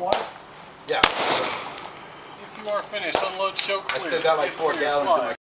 one? Yeah. If you are finished, unload so I clear. still got like four gallons in my.